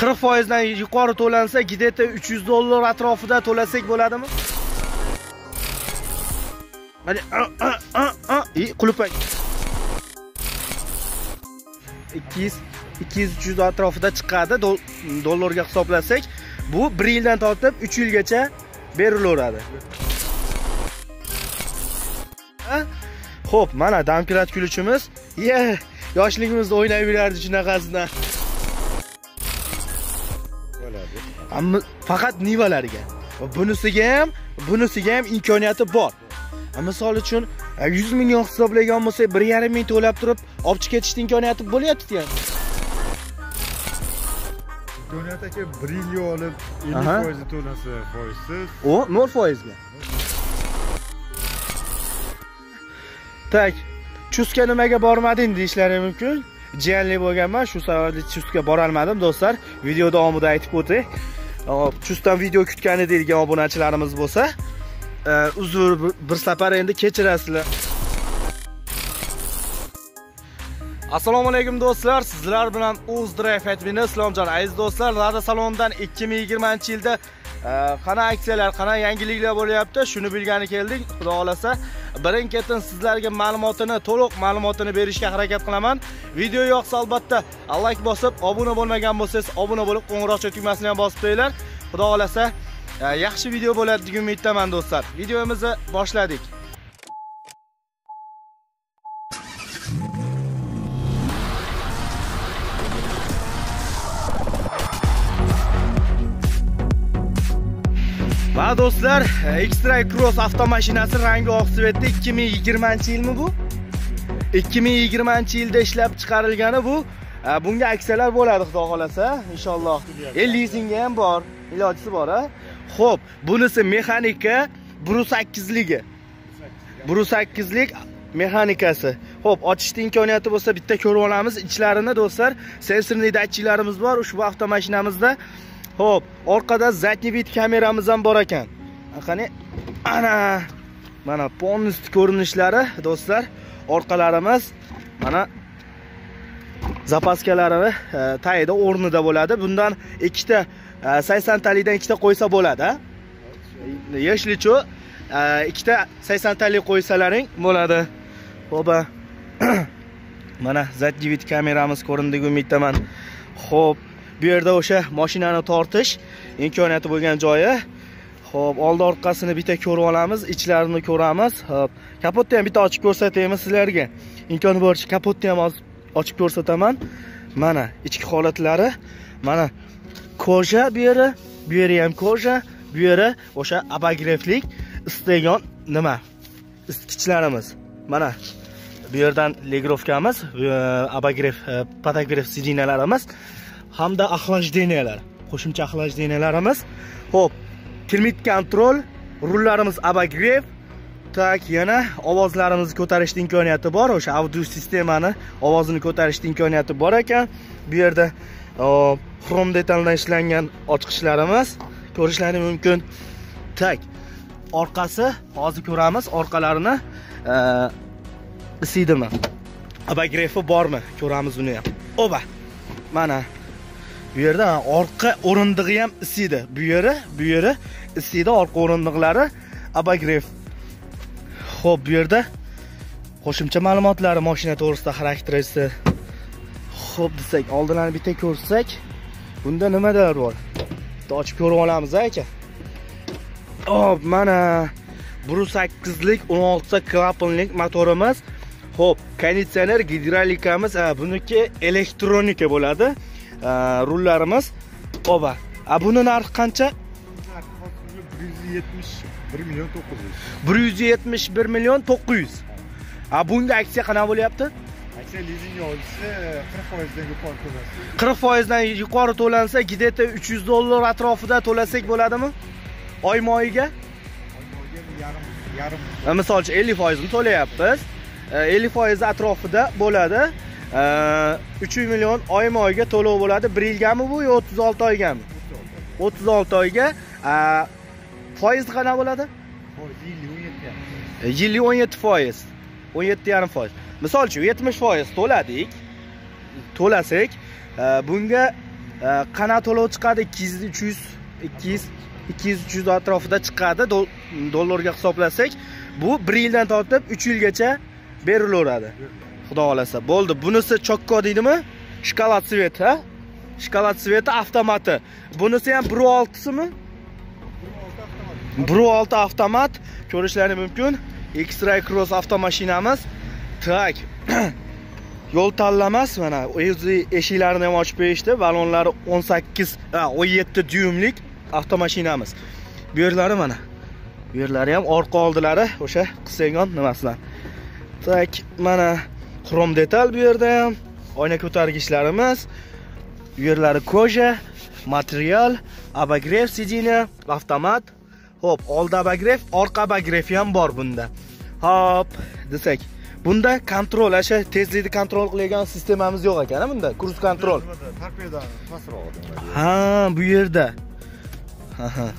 qirq foizdan yuqori to'lansa где-то uch yuz dollar atrofida to'lasak bo'ladimi mana и qulupang ikki yuz ikki yuz uch yuz atrofida chiqadi dollarga hisoblasak bu bir yildan tortib uch yilgacha berilaveradi Ha? Xo'p, mana damkirat kuluvchimiz. Ye, yoshligimizda o'ynab yurardi shunaqasidan. Faqat nivalarga. Va Bunisiga ham, bunisiga ham imkoniyati bor. Misol uchun e, 100 million hisoblagan bo'lsak, 1.5 ming to'lab turib, olib chiqib ketishning imkoniyati bo'lyapti-ku. imkoniyat aka bir yilga olib ellik Aha. foizi to'lasa foizsiz O, 0 foizga. Tak, chustga nimaga bormading deyishlari mumkin. Jiyanli bo'lganman, shu sababli chustga bora olmadim, do'stlar. Video davomida aytib o'tay. Hop, chustdan video kutgan deydigan obunachilarimiz bo'lsa, uzr bir- safar endi kechirasizlar. Assalomu alaykum do'stlar. Sizlar bilan Uz Drive admini Islomjon. Aziz do'stlar, Lada salonidan 2020-yilda Э, qana aksiyalar, qana yangiliklar bo'lyapti, shuni bilgani keldik. Xudo xolasa, birin-ketin sizlarga ma'lumotini, to'liq ma'lumotini berishga harakat qilaman. Video yoqsa albatta like bosib, obuna bo'lmagan bo'lsangiz, obuna bo'lib, qo'ng'iroqcha tugmasini ham bosib qo'yinglar. Xudo xolasa, e, yaxshi video bo'ladi degan umiddaman do'stlar. Videomizni boshladik. Ha do'stlar, e, X-Trail Cross avtomashinasi rangi oq svetda 2020-yilmi bu? 2020-yilda ishlab chiqarilgani bu. E, bunga aksiyalar bo'ladi, xudo xolasa, inshaalloh. E lizingi ham bor, ilojisi bor, a? Xo'p, bunisi mexanika 1.8 ligi. 1.8 lik mexanikasi. Xo'p, ochishni imkoniyati bo'lsa bitta ko'rib olamiz. Ichlarini do'stlar, sensorli datchiklarimiz bor ushbu avtomashinamizda. Xo'p, orqada задний vid kameramiz ham bor ekan. Qani, ana mana полностью ko'rinishlari do'stlar, orqalarimiz mana zapaskalari e, eh, tayida o'rnida bo'ladi. Bundan ikkita eh, e, 80 talikdan ikkita qo'ysa bo'ladi, a? Yeshlichu e, eh, ikkita 80 talik qo'ysalaring bo'ladi. Xo'p. Mana zadний vid kameramiz ko'rindigi umiddaman. Xo'p, bu yerda o'sha mashinani tortish imkoniyati bo'lgan joyi. Xo'p, oldi orqasini bitta ko'rib olamiz, ichlarini ko'ramiz. Xo'p, kapotni ham bitta ochib ko'rsataymi sizlarga. Imkoni boricha kapotni ham hozir ochib ko'rsataman. Mana ichki holatlari, mana koja bu yeri, bu yeri ham koja, bu yeri o'sha abagreflik istagan nima? Isitgichlarimiz. Mana bu yerdan legrovkamiz, e, abagref, e, patagref sidinalarimiz hamda охлаждениялар, qo'shimcha охлажденияларimiz. Xo'p, klimat kontrol, rullarimiz abagrev, tak yana ovozlarimizni ko'tarishni imkoniyati bor. O'sha audio sistemani ovozini ko'tarishni imkoniyati bor ekan. Bu yerda xrom detaldan ishlangan ochqichlarimiz ko'rishlari mumkin. Tak. Orqasi hozir ko'ramiz, orqalarini e, isiydimi? обогревi bormi? Ko'ramiz uni ham. Oba. Mana bu yerda orqa o'rindig'i ham isiydi. Bu yeri, bu yeri isiydi orqa o'rindiqlari abagrev Xo'p, bu yerda qo'shimcha ma'lumotlari mashina to'g'risida xarakterisi. Xo'p desak, oldinlarni bitta ko'rsak, bunda nimalar bor? Bitta ochib ko'rib olamiz aka. Hop, mana 1.8 lik 16 ta klapanlik motorimiz. Xo'p, konditsioner, gidrolikamiz, buniki elektronika bo'ladi. Rullarimiz. Oba. A buni narxi qancha? bir yuz yetmish bir million to'qqiz yuz 171 million 900. A bunga aksiya qanaqa bo'lyapti? aksiya lizingga olsa qirq foizdan yuqori to'lasa 40 foizdan yuqori to'lansa, где-то 300 dollar atrofida to'lasak bo'ladimi? Oyma-oyiga? oymaga yarim yarim Misol uchun 50 foizini to'layapmiz. E, 50 foiz atrofida bo'ladi. E, 3 million oyma-oyga to'lov bo'ladi. 1 yilgami bu yo 36 oygami? 36 oyga e, foiz qanaqa bo'ladi? foiz yillik o'n yetti E, 17 foiz. 17,5 foiz. Misol 70 foiz to'ladik. To'lasak, bunga qanot to'lov chiqadi 200 300 200 200 300 atrofida chiqadi dollarga hisoblasak bu 1 yildan tortib 3 yilgacha berilaveradi xudo xolasa. Bo'ldi. Bunisi chokko deydimi? Shokolad sveti ha? Shokolad sveti avtomati. Bunisi ham 1.6simi 1.6 avtomat. Ko'rishlaringiz mumkin. X-Ray Cross avtomashinamiz. Tak. Yo'l tanlamas mana. O'zi eshiklarini ham ochib berishdi. Balonlari 18 17 dyumlik avtomashinamiz. Bu yerlari mana. Bu yerlari ham orqa oldilari. O'sha qissagan nimasidan? Tak mana. Xrom detal bu yerda ham oyna ko'targichlarimiz u yerlari koja material abagrev сиденья avtomat ho'p oldi abagrev orqa abagrev ham bor bunda hop desak bunda kontrol o'sha tezlikni kontrol qiladigan sistemamiz yo'q ekan bunda kruz kontrol ha bu yerda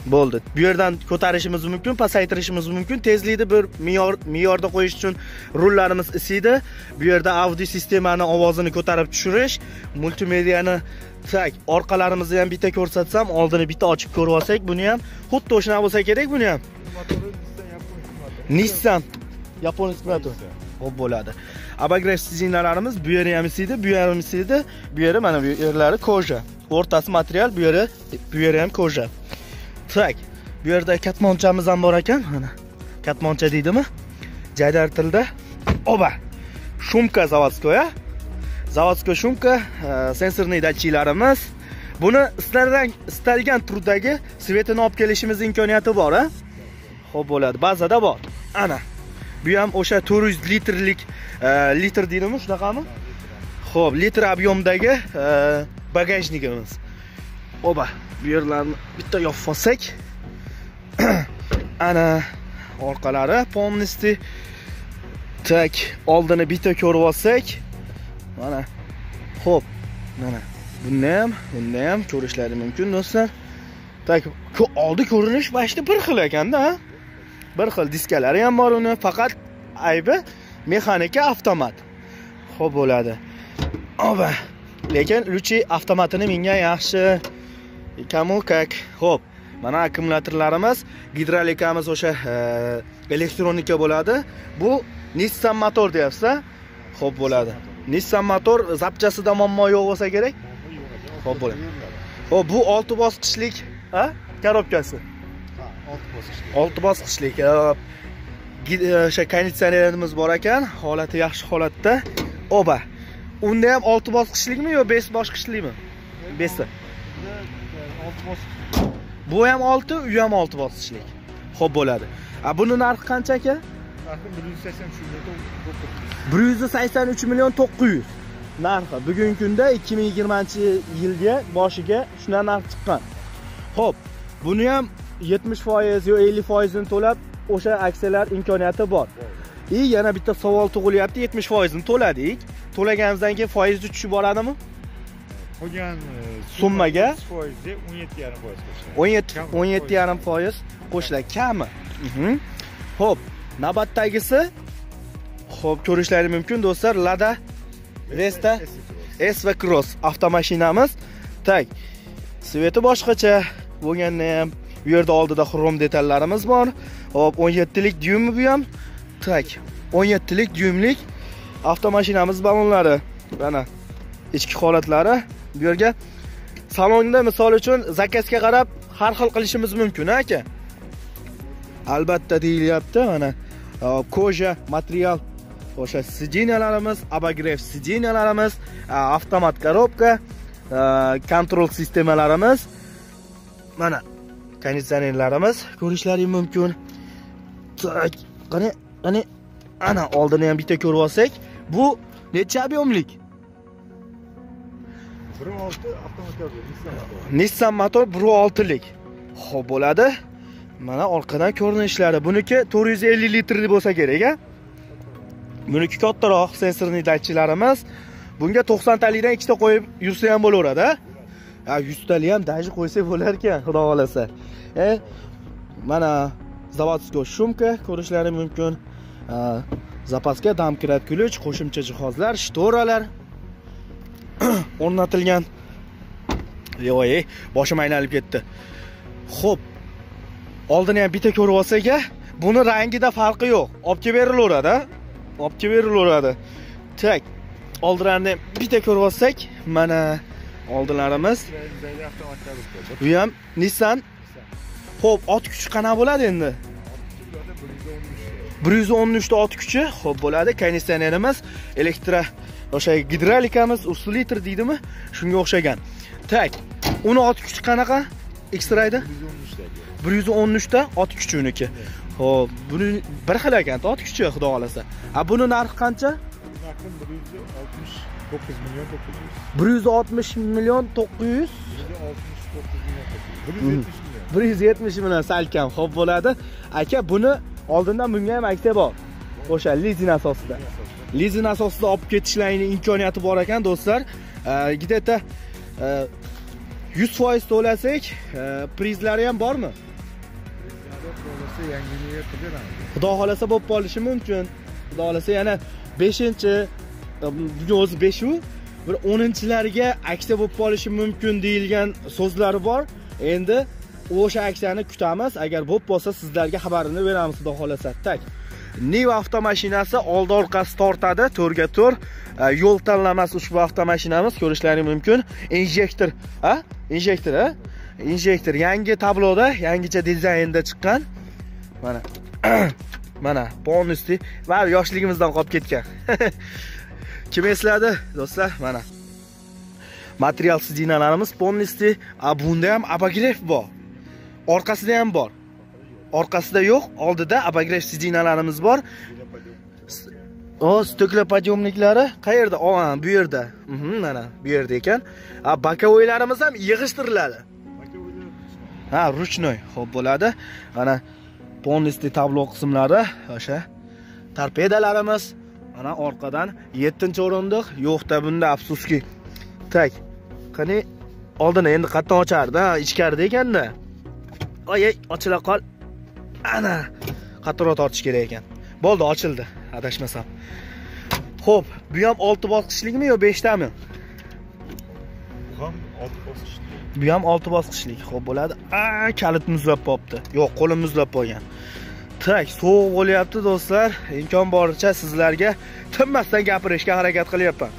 bo'ldi. Bu yerdan ko'tarishimiz mumkin pasaytirishimiz mumkin. Tezlikni bir me'yor me'yorda qo'yish uchun rullarimiz isiydi. Bu yerda audio sistemani ovozini ko'tarib tushirish multimediani tak orqalarimizni ham bitta ko'rsatsam oldini bitta ochib ko'rib olsak buni ham xuddi o'shanaqa bo'lsa kerak buni ham. Nissan. Yaponiy motor ho'p bo'ladi. Abagrev sizinalarimiz bu yeri ham isiydi bu yeri ham isiydi. Bu yeri mana bu yerlari koja. O'rtasi material bu yeri bu yeri ham koja tak bu yerda katmonchamiz ham bor ekan. Mana katmoncha deydimi? Jaydar tilda oba! Shumka zavodskoya. Zavodskoy shumka e, sensorniy datchiklarimiz buni istalgan istalgan turdagi svetini olib kelishimiz imkoniyati bor a ho'p bo'ladi. Bazada bor. Ana bu ham o'sha 400 litrlik e, litr deydimi shunaqami? Ho'p litr объемdagi e, bagajnikimiz oba! Bu yerlarni bitta yopib olsak ana orqalari полностью tak oldini bitta ko'rib olsak mana ho'p mana bunda ham bunda ham ko'rishlaringiz mumkin do'stlar. Tak oldi ko'rinish почти bir xil ekanda bir xil diskalari ham bor uni faqat aybi mexanika avtomat. Ho'p bo'ladi. Oba lekin luchi avtomatini menga yaxshi kamu kak ho'p mana akkumulyatorlarimiz gidrolikamiz o'sha e, elektronika bo'ladi. Bu nissan motor deyapsiz ho'p bo'ladi. Nissan motor zapchasida muammo yo'q bo'lsa kerak? Ho'p bo'ladi. Ho'p bu olti bosqichlik a korobkasi olti bosqichlik. O'sha konditsionerimiz bor ekan holati yaxshi holatda. Oba unda ham olti bosqichlikmi yo besh bosqichlikmi? Beshta bu ham olti u ham olti bosqichlik. Ho'p bo'ladi. A buni narxi qancha aka? Bir yuz sakson uch million to'qqiz yuz. Narxi. Bugungi kunda ikki ming yigirmanchi yilga boshiga shunaqa narx chiqqan. Ho'p buni ham yetmish foiz yo ellik foizini to'lab o'sha aksiyalar imkoniyati bor. И yana bitta savol tug'ilyapti. Yetmish foizini to'ladik. To'laganimizdan keyin foizni tushib boradimi qolgan e, summaga? foizda o'n yetti yarim foiz o'n yetti o'n yetti yarim foiz qo'shiladi. Kami. Ho'p navbatdagisi ho'p ko'rishlaringiz mumkin do'stlar. Lada vesta s va cross. Avtomashinamiz. Tak. Sveti boshqacha. Bo'lganda ham bu yerda oldida xrom detallarimiz bor. Hop 17 lik dyummi bu ham? Tak. 17 lik dyumlik avtomashinamiz ballonlari. Mana ichki holatlari bu yerga. Salonda misol uchun zakazga qarab har xil qilishimiz mumkin aka? Albatta deyilyapti mana e, koja material o'sha sidinalarimiz abagrev sidinalarimiz e, avtomat korobka e, kontrol sistemalarimiz mana konditsionerlarimiz ko'rishlaringiz mumkin. Qani qani ana oldini ham bitta ko'rib olsak bu necha объемlik bir olti avtomat nissan motor 1.6 lik. Xo'p bo'ladi. Mana orqadan ko'rinishlari. Buniki to'rt yuz ellik litrli bo'lsa kerak a buniki kattaroq sensorli datchiklarimiz bunga 90 talikdan ikkita qo'yib yursa ham bo'laveradi a talik ham daji qo'ysak bo'lar ekan xudo xolasa. e mana zavodskoy shumka ko'rishlari mumkin. Zapaska domkrat ключ qo'shimcha jihozlar shtoralar o'rnatilgan. Voy boshim aylanib ketdi. Ho'p oldini ham bitta ko'rib olsak a buni rangida farqi yo'q. Olib kelib berilaveradi olib kelib berilaveradi. Tak oldilarini ham bitta ko'rib olsak mana oldilarimiz. Bu ham nissan. Ho'p ot kuchi qanaqa bo'ladi endi? Bir yuz o'n uchta ot kuchi. Ho'p bo'ladi. Konditsionerimiz elektro o'sha gidrolikamiz litr deydimi? Shunga o'xshagan. Tak uni ot kuchi qanaqa? X-rayda bir yuz o'n uchta. Ot kuchi uniki. Ho'p buni bir xil ekan ot kuchi xudo xohlasa a buni narxi qancha? Bir yuz oltmish million to'qqiz yuz. Bir yuz yetmish million. Salkam. Ho'p bo'ladi. Aka buni oldindan bunga ham aksiya bor. O'sha lizing asosida lizin asosida olib ketishlaringni imkoniyati bor ekan do'stlar. Где то e, yuz foiz to'lasak e, prizlari ham bormi? Xudo xohlasa bo'lib qolishi mumkin. Xudo xohlasa yana beshinchi e, bugun o'zi beshu bir o'ninchilarga aksiya bo'lib qolishi mumkin deyilgan so'zlar bor. Endi o'sha aksiyani kutamiz. Agar bo'lib qolsa sizlarga xabarini beramiz xudo xohlasa. Tak. Niva avtomashinasi oldi orqasi tortadi to'rga to'r. E, yo'l tanlamas ushbu avtomashinamiz ko'rishlaringiz mumkin. Injektor a injektor a injektor yangi tabloda yangicha dizaynda chiqqan. Mana. Mana полностью va yoshligimizdan qolib ketgan. Kim esladi do'stlar? Mana. Material sidinalarimiz a bunda ham abagrev bor. Orqasida ham bor. Orqasida yo'q oldida обогрев sidinalarimiz bor. O stoklopodъемниклari qayerda o bu yerda. Mhm, mana bu yerda ekan. Bokovoylarimiz ham yig'ishtiriladi. Ha ruchnoy. Ho'p bo'ladi. Mana полностью tablo qismlari o'sha torpedalarimiz. Mana orqadan 7 o'rindiq. Yo'qda bunda afsuski. Tak qani oldini endi qayerdan ochardi ichkarida ekanda. Oy ochila qol. Ana qattiqroq tortish kerak ekan. Bo'ldi ochildi adashmasam. Ho'p bu ham 6 bosqichlikmi yo 5 tami bu ham 6 bosqichli bu ham 6 bosqichlik ho'p bo'ladi. A kalit muzlab qolibdi yo'q qo'lim muzlab qolgan tak sovuq bo'lyapti do'stlar. Imkon boricha sizlarga tinmasdan gapirishga harakat qilyapman.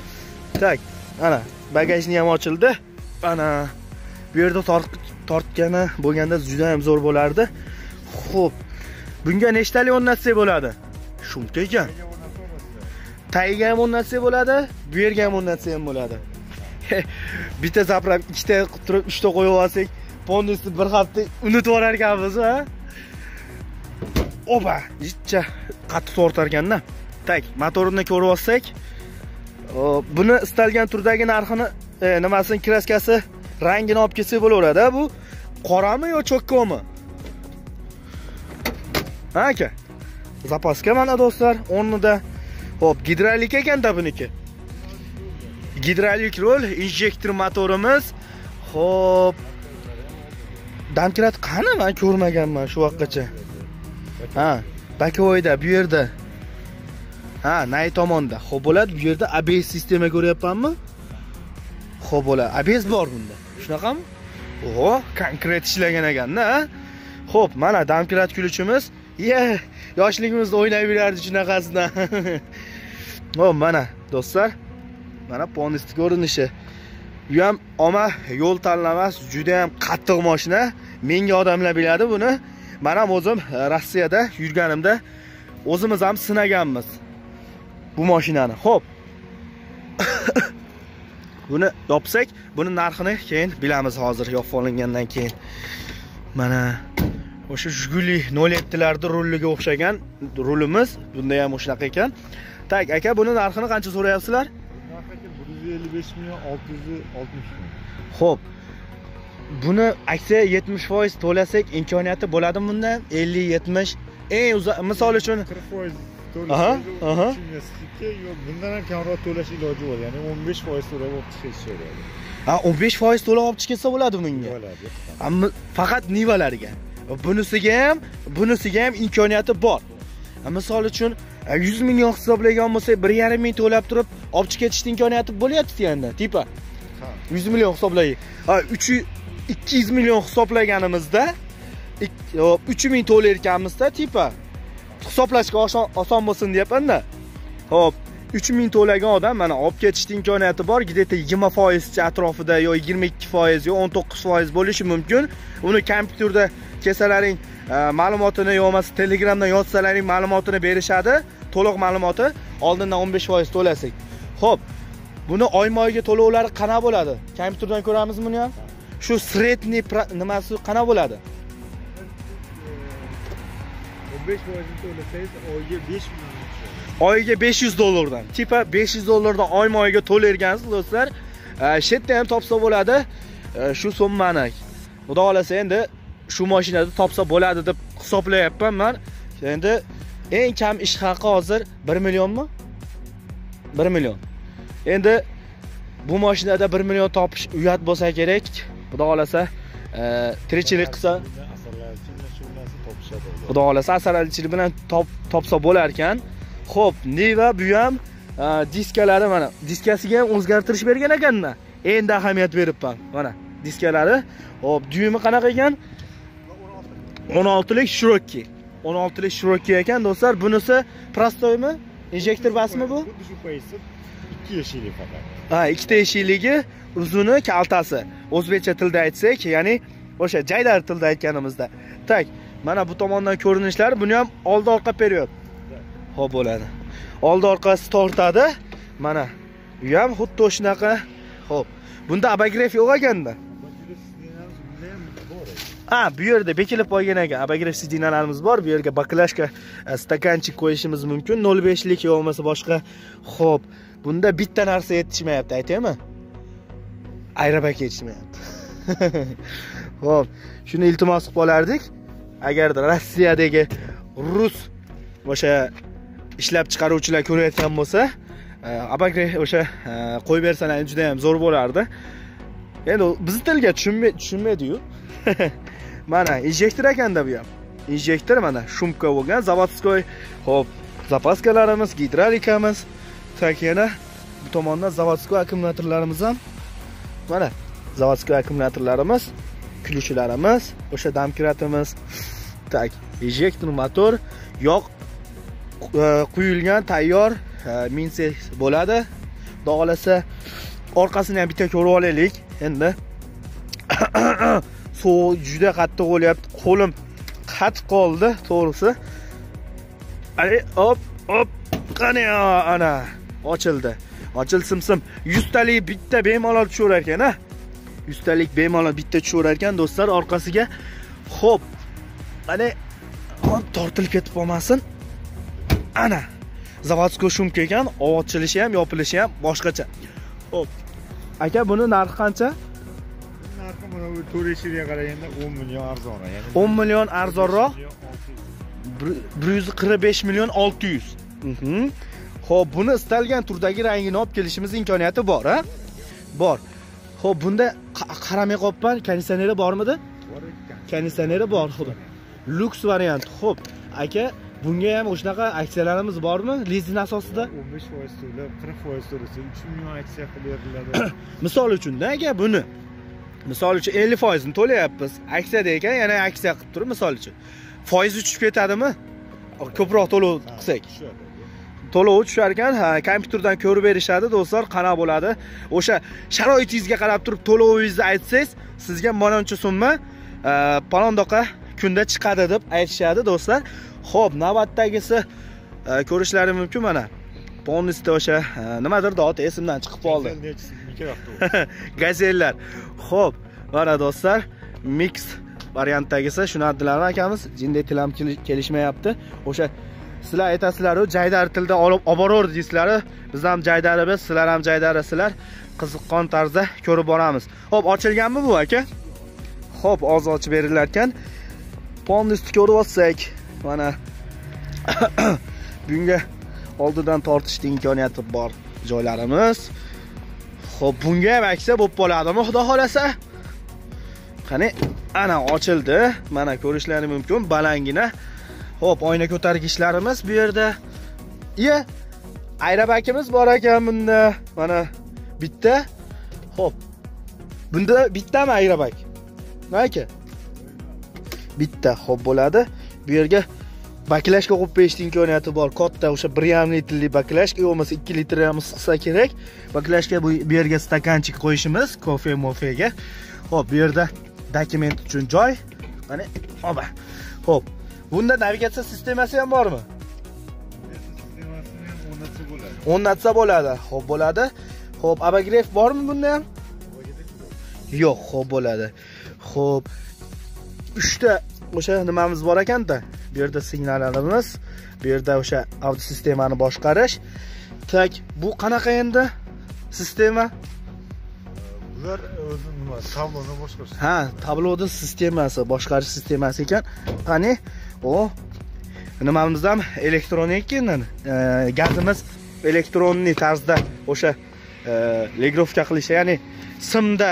Tak ana bagajni ham ochildi. Ana bu yerda tortgani bo'lganda juda ham zo'r bo'lardi Xo'p. Bunga nechtalik o'rnatsak bo'ladi? Shumka ekan. Tagiga ham o'rnatsak bo'ladi, bu yerga ham o'rnatsak ham bo'ladi. Bitta zaprab ikkita qilib turib, uchta qo'yib olsak, pondusni bir hafta unutib olar ekanmiz, ha? Oba, jicha qattiq tortar ekanda. Tak, motorini ko'rib olsak, buni istalgan turdagi narxini, e, nimasini kraskasi, rangini olib kelsak bo'laveradi, bu qorami yo cho'kkomi? Ha aka zapaska mana do'stlar? O'rnida. Ho'p gidrolik ekanda buniki. Gidrolik rol injektor motorimiz. Ho'p damkrat qani? Man ko'rmaganman shu vaqtgacha. Ha bakovoyda bu yerda. Ha nay tomonda. Ho'p bo'ladi bu yerda abs sistema ko'ryapmanmi? Ho'p bo'ladi. Abs bor bunda. Shunaqami? O konkret ishlagan ekanda. Ho'p mana damkrat kuluvchimiz ye yoshligimizda o'ynab yurardik shunaqasidan ho'p mana do'stlar mana polnisti ko'rinishi. Bu ham oma yo'l tanlamas juda ham qattiq mashina menga odamlar biladi buni. Man ham o'zim e, rossiyada yurganimda o'zimiz ham sinaganmiz bu mashinani ho'p buni yopsak buni narxini keyin bilamiz hozir yopib olingandan keyin. Mana. O'sha jiguli nol yettilarni ruliga o'xshagan rulimiz bunda ham shunaqa ekan. Tak aka buni narxini qancha so'rayapsizlar? Narxi aka bir yuz ellik besh million olti yuz oltmish ming ho'p buni aksiya yetmish foiz to'lasak imkoniyati bo'ladimi bunda ellik yetmish. Eng uzoq misol uchun qirq foiz aha bundan ham kamroq to'lash iloji bor ya'ni o'n besh foiz to'lab olib chiqish so'raydi ha o'n besh foiz to'lab olib chiqsa bo'ladi bunga? Bo'ladi faqat nivalarga bunisiga ham bunisiga ham imkoniyati bor. Misol uchun 100 million hisoblagan bo'lsak 1,5 ming to'lab turib olib chiqib ketishni imkoniyati bo'lyapti endi tipa. 100 million hisoblaylik ha 3 200 million hisoblaganimizda ik- hop, 3000 to'layotganimizda tipa hisoblashga oson- oson bo'lsin deyapmanda. Ho'p 3000 to'lagan odam mana olib ketishni imkoniyati bor. Где-то 20 foizcha atrofida yo 22 foiz yo 19 foiz bo'lishi mumkin. Uni kompyuterda kelsalaring e, ma'lumotini yo bo'lmasa telegramdan yozsalaring ma'lumotini berishadi. To'liq ma'lumoti oldindan 15 foiz to'lasak. Ho'p buni oyma oyga to'lovlari qanaqa bo'ladi? Kompyuterdan ko'ramizmi buni ham shu средний nimasi qanaqa bo'ladi? 15 foizini to'lasangiz oyiga 5 ming oyiga 500 dollardan. Tipa 500 dollardan oyma oyga to'layotgansiz do'stlar. Shu yerda ham topsa bo'ladi. Shu summani xudo xohlasa endi shu mashinada topsa bo'ladi deb hisoblayapman man. Endi eng kam ish haqi hozir 1 millionmi? 1 million. Endi bu mashinada 1 million topish uyat bo'lsa kerak. Xudo xohlasa e, tirikchilik qilsa xudo xohlasa asalarichilik bilan top- topsa bo'lar ekan ho'p neva bu ham diskalari mana diskasiga ham o'zgartirish bergan ekanda endi ahamiyat beribman. Mana diskalari. Ho'p dyumi qanaqa ekan? 16lik shirokki. 16lik shirokki ekan do'stlar. Bunisi prostoymi? Injektor basmi bu? Xuddi shu paytda 2 yashillik faqat. Ha ikkita eshikligi uzuni kaltasi. O'zbekcha tilda aytsak ya'ni o'sha jaydar tilda aytganimizda. Tak mana bu tomondan ko'rinishlari buni ham oldi orqa period ho'p bo'ladi. Oldi orqasi tortadi. Mana u ham xuddi shunaqa ho'p bunda abagrev yo'q ekanda. Ha bu yerda bekilib qolgan ekan abagrev sidinalarimiz bor bu yerga baklashka stakanchik qo'yishimiz mumkin 05 lik yo bo'lmasa boshqa. Ho'p bunda bitta narsa yetishmayapti aytaymi? Ayrobak yetishmayapti ho'p shuni iltimos qilib qolardik agarda rossiyadagi rus o'sha ishlab chiqaruvchilar ko'rayotgan bo'lsa e, abagre o'sha e, qo'yib bersalar juda ham zo'r bo'lardi. Endi bizni tilga tushunmaydiyu? Mana injektor ekanda bu ham. Injektor mana shumka bo'lgan заводской ho'p zapaskalarimiz gidrolikamiz. Так yana bu tomondan заводской akkumulyatorlarimiz ham. Mana заводской akkumulyatorlarimiz ключlarimiz o'sha damkratimiz tak injektor motor yoq E, quyilgan tayyor e, bo'ladi. Xudo xohlasa orqasini ham bitta ko'rib olaylik. Endi sovuq juda qattiq bo'lyapti. Qo'lim qatib qoldi to'g'risi. Ay, hop hop qani ana ochildi. Ochil simsim. 100 bitta bemalol tushaverar ekan a 100 bemalol bitta tushaverar ekan do'stlar orqasiga. Ho'p qani hop tortilib ketib qolmasin. Ana заводской shumka ekan ochilishi ham yopilishi ham boshqacha. Ho'p aka buni narxi qancha? Narxi mana bu to'rt yashilga qaraganda 10 million arzonroq ya'ni 10 million arzonroq? 5 million 600. bir yuz qirq besh million olti yuz. Mhm. ho'p buni istalgan turdagi rangini olib kelishimiz imkoniyati bor a bor. Ho'p bunda qa- qaramay qolibman konditsioneri bormidi? Bor ekan. konditsioneri bor xudo luks variant ho'p aka bunga ham shunaqa aksiyalarimiz bormi lizing asosida? 15 foiz to'lab 40 foiz to'lasa 3 million aksiya qilib beriladi. Misol uchunda aka buni. Misol uchun 50 foizini to'layapmiz. Aksiyada ekan yana aksiya qilib turib misol uchun. Foiz tushib ketadimi? Ko'proq to'lov qilsak. tushadi. To'lovi tushar ekan ha kompyuterdan ko'rib berishadi do'stlar qanaqa bo'ladi? O'sha sharoitingizga qarab turib to'lovingizni aytsangiz sizga manoncha summa palondoqa kunda chiqadi deb aytishadi do'stlar ho'p navbatdagisi e, ko'rishlari mumkin mana. Polностью o'sha e, nimadir dot esimdan chiqib qoldi. gazellar. Ho'p mana do'stlar mix variantdagisi shuni abdullarim akamiz? Jinday tilam keli- kelishmayapti. O'sha sizlar aytasizlaru jaydar tilda olib boraver deysizlaru. Biz ham jaydarimiz sizlar ham jaydarisizlar qiziqqon tarzda ko'rib boramiz. Ho'p ochilganmi bu aka? Ho'p hozir ochib berilar ekan ko'rib olsak mana bunga oldidan tortishni imkoniyati bor joylarimiz Xo'p, bunga ham aksa bo'lib qoladimi, xudo xolasa? Qani, ana ochildi. Mana ko'rishlaringiz mumkin, balangina. Xo'p, oyna ko'targichlarimiz bu yerda. Iya, ayrabakimiz bor ekan bunda. Mana bitta. Xo'p, bunda bittami aerobag aka bitta ho'p bo'ladi bu yerga baklashka qo'yib berishni imkoniyati bor. Katta o'sha bir yarim litrli baklashka bo'lmasa ikki litr ham sig'sa kerak. Baklashka bu yerga stakanchik qo'yishimiz kofe mofega ho'p bu yerda dokument uchun joy. Mana oba ho'p bunda navigatsiya sistemasi ham bormi? Ham o'rnatsa bo'ladi. O'rnatsa bo'ladi. Ho'p bo'ladi ho'p abagrev bormi bunda ham? Yo'q ho'p bo'ladi. Ho'p uchta o'sha nimamiz bor ekanda? Bu yerda signallarimiz bu yerda o'sha audio sistemani boshqarish. Tak bu qanaqa endi sistema? Bular o'zi nima tabloni boshqarish ha tablodi sistemasi boshqarish sistemasi ekan. Qani o nimamiz ham elektronik ekan e, gazimiz elektronniy tarzda o'sha e, legrovka qilish ya'ni simda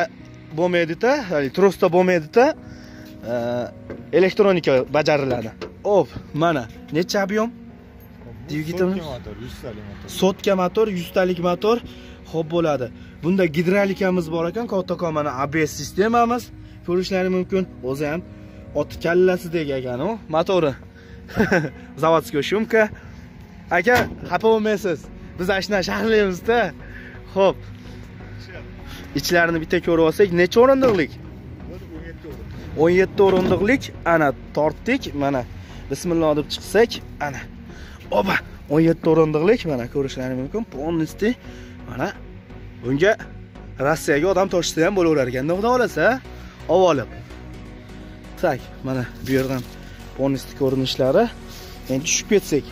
bo'lmaydida trosda bo'lmaydida e, elektronika bajariladi. Hop mana necha объем motor sotka motor. 100 talik motor. Ho'p bo'ladi. Bunda gidrolikamiz bor ekan kattakon mana abs sistemamiz. Ko'rishlari mumkin. O'zi ham ot kallasidek ekan u motori. Заводской shumka. Aka xafa bo'lmaysiz. Biz ana shunaqa shaharlaymizda ho'p ichlarini bitta ko'rib olsak necha o'rindiqlik Bular o'n yetti o'rin 17 o'rindiqlik ana tortdik mana bismillah deb chiqsak ana oba 17 o'rindiqlik mana ko'rishlari mumkin полностью mana bunga rossiyaga odam toshsa ham bo'laverar ekanda xudo xohlasa olib tak mana bu yerdan полностью ko'rinishlari endi tushib ketsak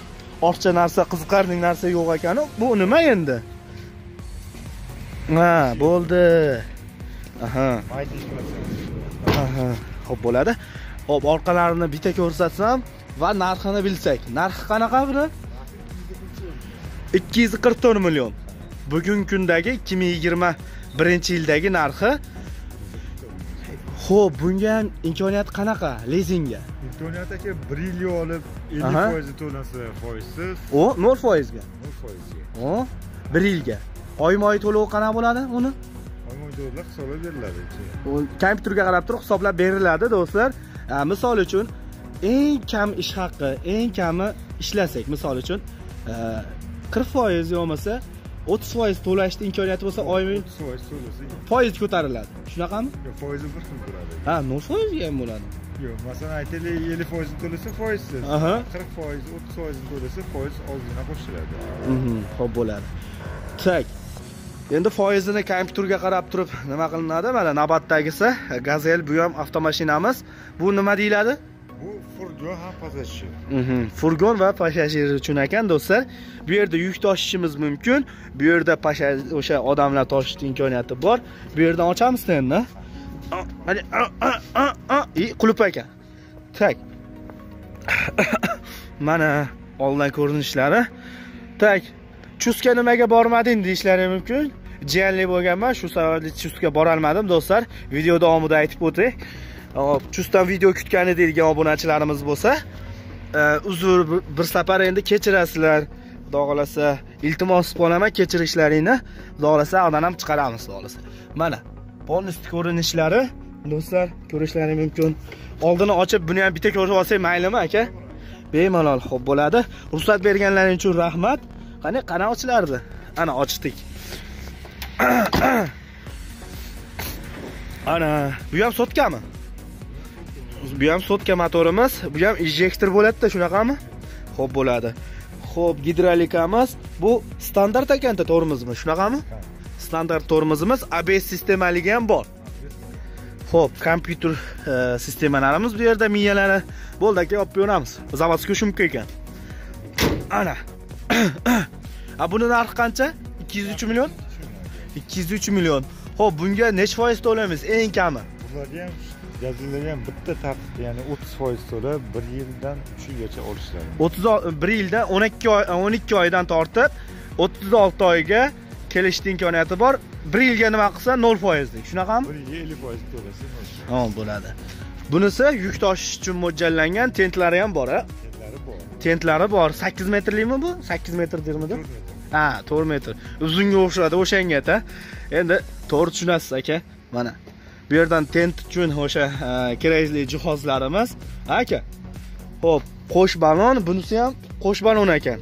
ortiqcha narsa qiziqarli narsa yo'q ekanu bu nima endi? Ha bo'ldi. Aha. Aha, Xo'p bo'ladi. Xo'p, orqalarini bitta ko'rsatsam va narxini bilsak. Narxi qanaqa buni? 244 million. Bugungi kundagi 2021-yildagi narxi. Xo'p, bunga ham imkoniyat qanaqa lizingga? imkoniyat aka bir yilga olib ellik Aha. foizi to'lasa foizsiz O 0% ga. nol foizga O 1 yilga. Oyma-oy to'lovi qanaqa bo'ladi uni? Oyma dollar hisoblab beriladi kompyuterga qarab turib hisoblab beriladi do'stlar. Misol uchun eng kam ish haqi, eng kami ishlasak, misol uchun e, 40% bo'lmasa 30% to'lashni imkoniyati bo'lsa oyma o'ttiz foiz to'lasa foiz ko'tariladi. Shunaqami? yo'q, foizi bir xil bo'ladi Ha, 0% ga ham bo'ladi. yo'q masalan aytaylik ellik foizni to'lasa foizsiz qirq foiz o'ttiz foizni to'lasa foiz ozgina qo'shiladi Mhm, Xo'p bo'ladi. Tak. Endi foizini kompyuterga qarab turib nima qilinadi? Mana navbatdagisi Gazel bu ham avtomashinamiz. Bu nima deyiladi? bu furgon ham Mhm, furgon va passajir uchun ekan do'stlar. Bu yerda yuk tashishimiz mumkin. Bu yerda o'sha odamlar tashish imkoniyati bor. Bu yerdan ochamiz endi. I qulf ekan. Tak. Mana oldin ko'rinishlari. Tak. Chustga nimaga bormading deyishlari mumkin. Jiyanli bo'lganman, shu sababli chustga bora olmadim do'stlar. Video davomida aytib o'tay. Hop, Chusdan video kutgan deydigan obunachilarimiz bo'lsa, uzr bir- safar endi kechirasizlar. Xudo xohlasa iltimos qolaman kechirishlaringni. Xudo xohlasa odan ham chiqaramiz, xudo xohlasa Mana polностью ko'rinishlari do'stlar ko'rishlari mumkin. Oldini ochib buni ham bitta ko'rib olsak maylimi aka? Bemalol xo'p bo'ladi. Ruxsat berganlaring uchun rahmat. Qani qani ochilardi? Ana ochdik. Ana, bu ham sotkami? Bu ham sotka motorimiz, bu ham injektor bo'ladi-da, shunaqami? Xo'p bo'ladi. Xo'p, gidrolikamiz bu standart ekanda tormizmi shunaqami? Standart tormizimiz ABS sistemaligi ham bor. Xo'p, kompyuter e, sistemalarimiz bu yerda miyalari bo'ldi aka, olib beramiz. Zavodskiy shumka ekan. Ana. A buni narxi qancha? 203 million? 203 million. Xo'p, bunga necha foiz to'laymiz eng kami? bularga ham gazellarga ham bitta taqiq ya'ni o'ttiz foiz to'lab bir yildan uch yilgacha olishlari 30 bir yilda 12 oy 12 oydan tortib 36 oyga kelishni imkoniyati bor. Bir yilga nima qilsa 0% dik. Shunaqami? bir yilga ellik foiz to'lasa bo'ladi. Bunisi yuk tashish uchun mo'ljallangan tentlari ham bor, ha? Tentlari bor sakkiz 8 metrlikmi bu? 8 metr dermidi? Ha, 4 metr. Uzunga o'xshadi o'shangada Endi to'g'ri tushunasiz aka. Mana. bu yerdan tent uchun o'sha kerakli jihozlarimiz aka ho'p qo'sh balon bunisi ham qo'sh balon ekan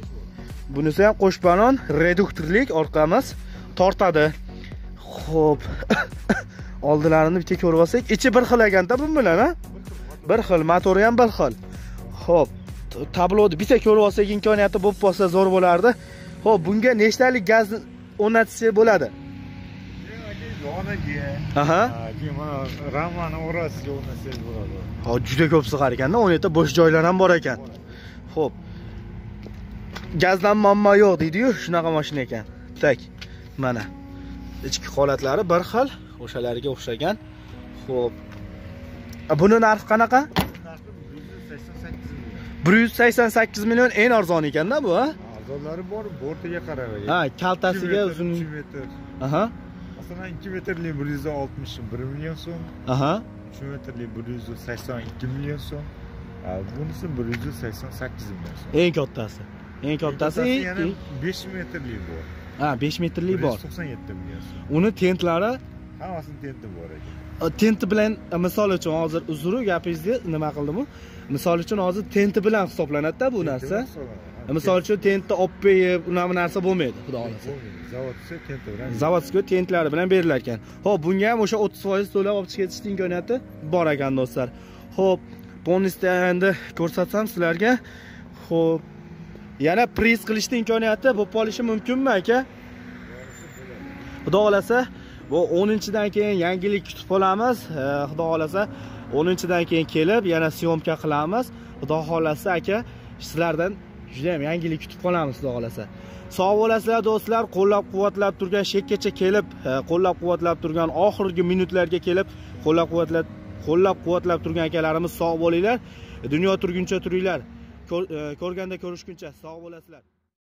bunisi ham qo'sh balon reduktorlik orqamiz tortadi ho'p oldilarini bitta ko'rib olsak ichi bir xil ekanda bu bilan a bir xil motori ham bir xil ho'p tabloni bitta ko'rib olsak imkoniyati bo'lib qolsa zo'r bo'lardi. Ho'p bunga nechtalik gaz o'rnatishsa bo'ladi? Yoniga aha. Keyin mana ramani orasiga o'rnatsangiz bo'ladi. Ho, juda ko'p sig'ar ekanda o'n yerda bo'sh joylar ham bor ekan. Ho'p gazdan muammo yo'q deydiyu shunaqa mashina ekan. Tak mana. Ichki holatlari bir xil o'shalarga o'xshagan. Ho'p buni narxi qanaqa narxi bir yuz sakson sakkiz million bir yuz sakson sakkiz million eng arzon ekanda bu a arzonlari bor bortiga qarab ha kaltasiga uzun uch metr aha. Masalan ikki metrli bir yuz oltmish bir million so'm. Aha. Uch metrli bir yuz sakson ikki million so'm. Bunisi bir yuz sakson sakkiz million so'm. Eng kattasi. Eng kattasi yana besh metrli bor ha 5 metrli bor. to'qson yetti million so'm. Uni tentlari hammasini tenti bor ekan tenti bilan misol uchun hozir uzru gapingizni nima qildim u misol uchun hozir tenti bilan hisoblanadida bu narsa misol uchun tentni olib berib unaqa narsa bo'lmaydi xudo xohlasa zavodcha tenti bilan zavodskiy tentlari bilan berilar ekan ho'p bunga ham o'sha 30% to'lab olib chiqib ketishni imkoniyati bor ekan do'stlar ho'p polnisda endi ko'rsatsam sizlarga ho'p yana priz qilishni imkoniyati bo'lib qolishi mumkinmi aka xudo xohlasa bu 10-dan keyin yangilik kutib qolamiz. Xudo xohlasa 10-dan keyin kelib yana syomka qilamiz. Xudo xohlasa aka sizlardan juda ham yangilik kutib qolamiz xudo xohlasa. Sog' bo'lasizlar do'stlar. Qo'llab quvvatlab turgan chekkacha kelib e, qo'llab quvvatlab turgan oxirgi minutlarga kelib qo'llab quvvatlab qo'llab quvvatlab turgan akalarimiz sog' bo'linglar. Dunyo turguncha turinglar. E, ko'rganda ko'rishguncha sog' bo'lasizlar.